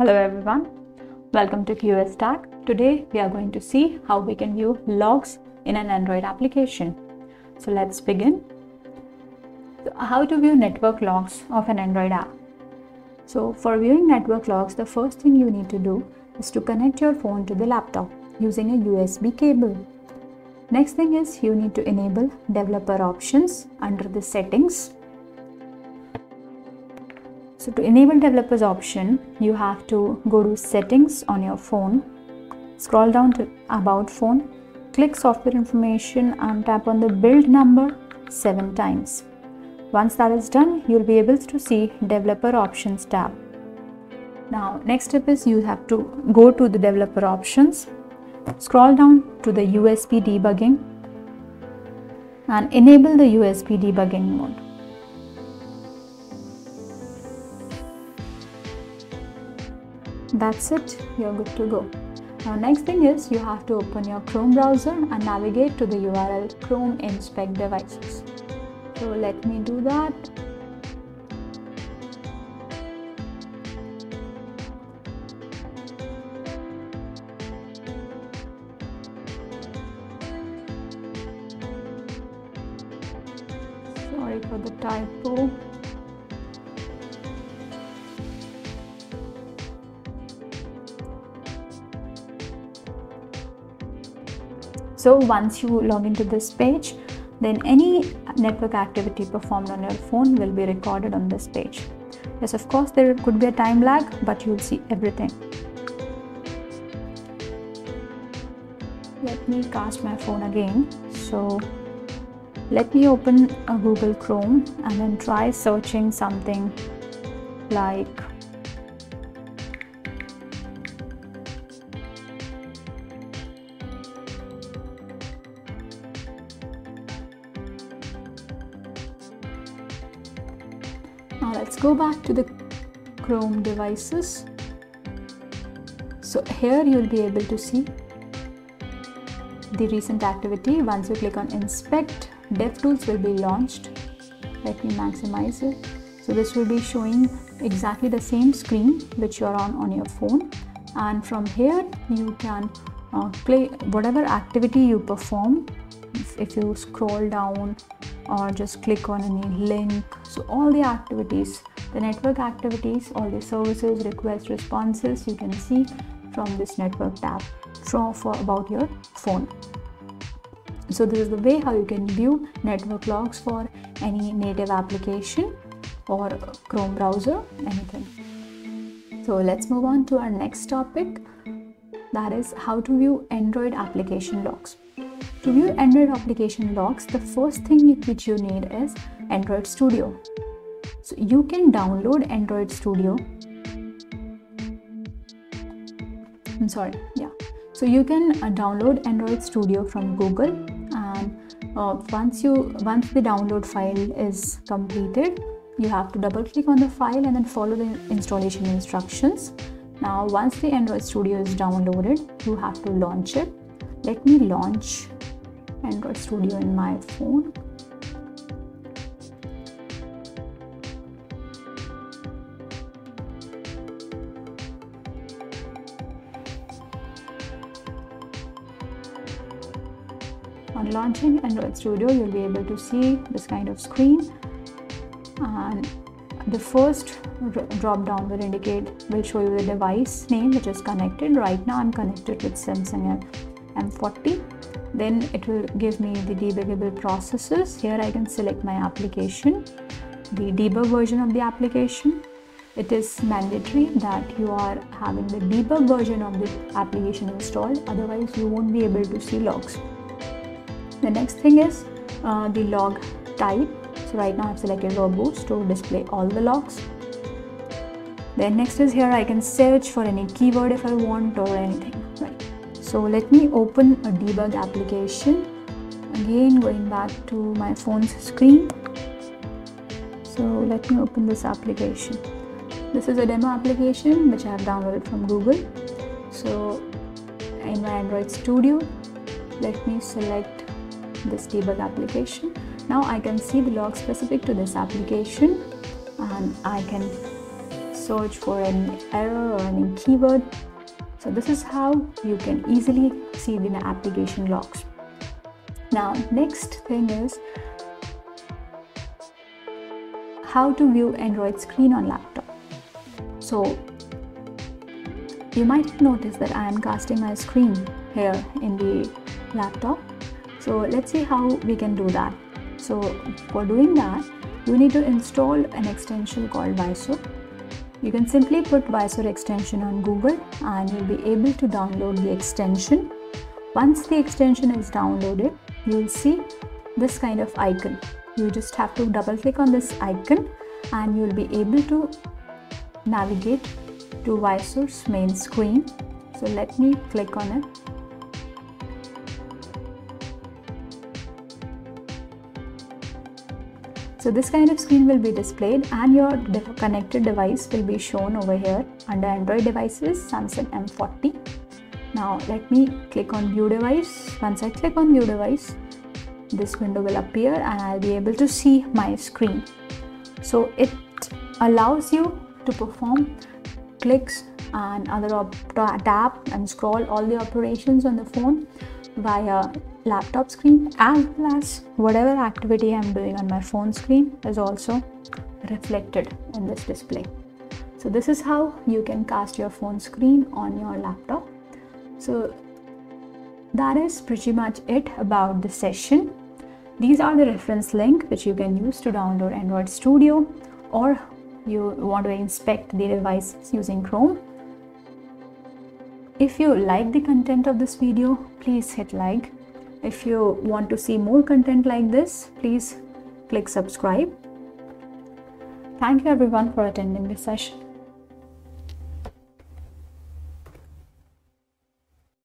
Hello everyone, welcome to QA Stack. Today we are going to see how we can view logs in an Android application. So let's begin. So how to view network logs of an Android app? So for viewing network logs, the first thing you need to do is to connect your phone to the laptop using a USB cable. Next thing is you need to enable developer options under the settings so to enable developers option, you have to go to settings on your phone, scroll down to about phone, click software information and tap on the build number 7 times. Once that is done, you'll be able to see developer options tab. Now next step is you have to go to the developer options, scroll down to the USB debugging and enable the USB debugging mode. That's it, you're good to go. Now next thing is you have to open your Chrome browser and navigate to the URL Chrome Inspect Devices. So let me do that. Sorry for the typo. So once you log into this page, then any network activity performed on your phone will be recorded on this page. Yes, of course, there could be a time lag, but you'll see everything. Let me cast my phone again. So let me open a Google Chrome and then try searching something like Now let's go back to the Chrome devices. So here you'll be able to see the recent activity. Once you click on inspect, DevTools will be launched. Let me maximize it. So this will be showing exactly the same screen which you're on on your phone. And from here you can uh, play whatever activity you perform. If, if you scroll down or just click on any link. So all the activities, the network activities, all the services, request responses you can see from this network tab for, for about your phone. So this is the way how you can view network logs for any native application or Chrome browser, anything. So let's move on to our next topic that is how to view Android application logs. To view Android application logs, the first thing which you need is Android Studio. So you can download Android Studio. I'm sorry, yeah. So you can uh, download Android Studio from Google, and uh, once you once the download file is completed, you have to double click on the file and then follow the installation instructions. Now, once the Android Studio is downloaded, you have to launch it. Let me launch Android Studio in my phone. On launching Android Studio, you'll be able to see this kind of screen. And the first drop down will indicate will show you the device name which is connected. Right now i'm connected with samsung m40 then it will give me the debuggable processes here i can select my application the debug version of the application it is mandatory that you are having the debug version of the application installed otherwise you won't be able to see logs the next thing is uh, the log type so right now I've selected Verbose to display all the logs. Then next is here I can search for any keyword if I want or anything. So let me open a debug application. Again going back to my phone's screen. So let me open this application. This is a demo application which I have downloaded from Google. So in my Android Studio, let me select this debug application now I can see the log specific to this application and I can search for any error or any keyword. So this is how you can easily see the application logs. Now next thing is how to view Android screen on laptop. So you might notice that I am casting my screen here in the laptop. So let's see how we can do that. So for doing that, you need to install an extension called Vysor. You can simply put Vysor extension on Google and you'll be able to download the extension. Once the extension is downloaded, you'll see this kind of icon. You just have to double click on this icon and you'll be able to navigate to Vysor's main screen. So let me click on it. So this kind of screen will be displayed and your connected device will be shown over here under Android devices Samsung M40. Now let me click on view device. Once I click on view device, this window will appear and I'll be able to see my screen. So it allows you to perform clicks and other tap and scroll all the operations on the phone via laptop screen as well as whatever activity I'm doing on my phone screen is also reflected in this display. So this is how you can cast your phone screen on your laptop. So that is pretty much it about the session. These are the reference link which you can use to download Android Studio or you want to inspect the devices using Chrome. If you like the content of this video, please hit like. If you want to see more content like this, please click subscribe. Thank you everyone for attending this session.